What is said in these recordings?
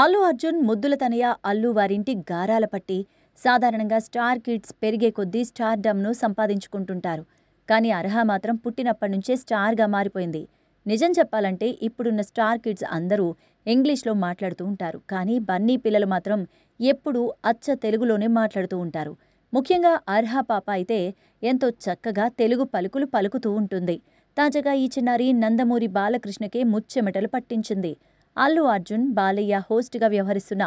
అల్లు అర్జున్ ముద్దుల తనయ అల్లు వారింటి గారాల పట్టి సాధారణంగా స్టార్ కిడ్స్ పెరిగే కొద్దీ స్టార్ డమ్ను సంపాదించుకుంటుంటారు కానీ అర్హ మాత్రం పుట్టినప్పటి నుంచే స్టార్గా మారిపోయింది నిజం చెప్పాలంటే ఇప్పుడున్న స్టార్ కిడ్స్ అందరూ ఇంగ్లీష్లో మాట్లాడుతూ ఉంటారు కానీ బన్నీ పిల్లలు మాత్రం ఎప్పుడూ అచ్చ తెలుగులోనే మాట్లాడుతూ ఉంటారు ముఖ్యంగా అర్హ పాప అయితే ఎంతో చక్కగా తెలుగు పలుకులు పలుకుతూ ఉంటుంది తాజాగా ఈ చిన్నారి నందమూరి బాలకృష్ణకే ముచ్చెమటలు పట్టించింది అల్లు అర్జున్ బాలయ్య హోస్ట్గా వ్యవహరిస్తున్న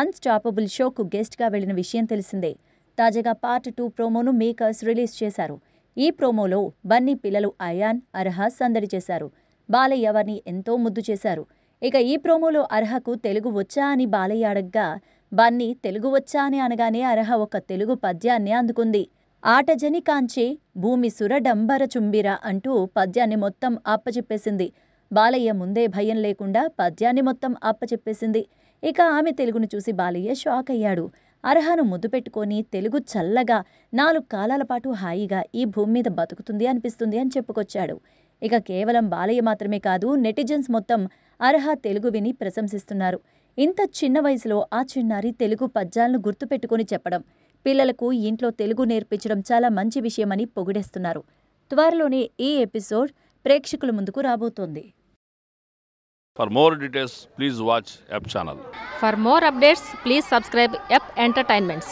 అన్స్టాపబుల్ షోకు గెస్ట్గా వెళ్లిన విషయం తెలిసిందే తాజాగా పార్ట్ టూ ప్రోమోను మేకర్స్ రిలీజ్ చేశారు ఈ ప్రోమోలో బన్నీ పిల్లలు అయాన్ అర్హ సందడి చేశారు బాలయ్య వారిని ఎంతో ముద్దు చేశారు ఇక ఈ ప్రోమోలో అర్హకు తెలుగు వచ్చా అని బాలయ్య అడగ్గా బన్నీ తెలుగు వచ్చా అని అనగానే అర్హ ఒక తెలుగు పద్యాన్ని అందుకుంది ఆటజని కాంచే భూమి సురడంబర చుంబిరా అంటూ పద్యాన్ని మొత్తం అప్పచెప్పేసింది బాలయ్య ముందే భయం లేకుండా పద్యాన్ని మొత్తం అప్పచెప్పేసింది ఇక ఆమె తెలుగును చూసి బాలయ్య షాక్ అయ్యాడు అర్హను ముద్దు పెట్టుకొని తెలుగు చల్లగా నాలుగు కాలాల పాటు హాయిగా ఈ భూమి మీద బతుకుతుంది అనిపిస్తుంది అని చెప్పుకొచ్చాడు ఇక కేవలం బాలయ్య మాత్రమే కాదు నెటిజన్స్ మొత్తం అర్హ తెలుగు విని ప్రశంసిస్తున్నారు ఇంత చిన్న వయసులో ఆ చిన్నారి తెలుగు పద్యాలను గుర్తుపెట్టుకుని చెప్పడం పిల్లలకు ఇంట్లో తెలుగు నేర్పించడం చాలా మంచి విషయమని పొగిడేస్తున్నారు త్వరలోనే ఈ ఎపిసోడ్ ప్రేక్షకుల ముందుకు రాబోతోంది For more details, please watch App channel. For more updates, please subscribe App Entertainments.